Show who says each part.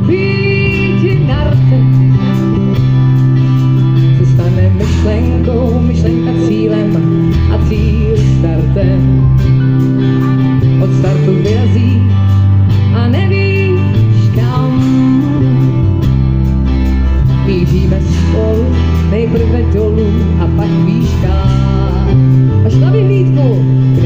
Speaker 1: být narce. Se stane myšlenkou, myšlenka cílem a cíl startem. Od startu vyrazí a nevíš kam. Míříme spolu, nejprve dolů a pak výš kam. Až na vyhlídku, kde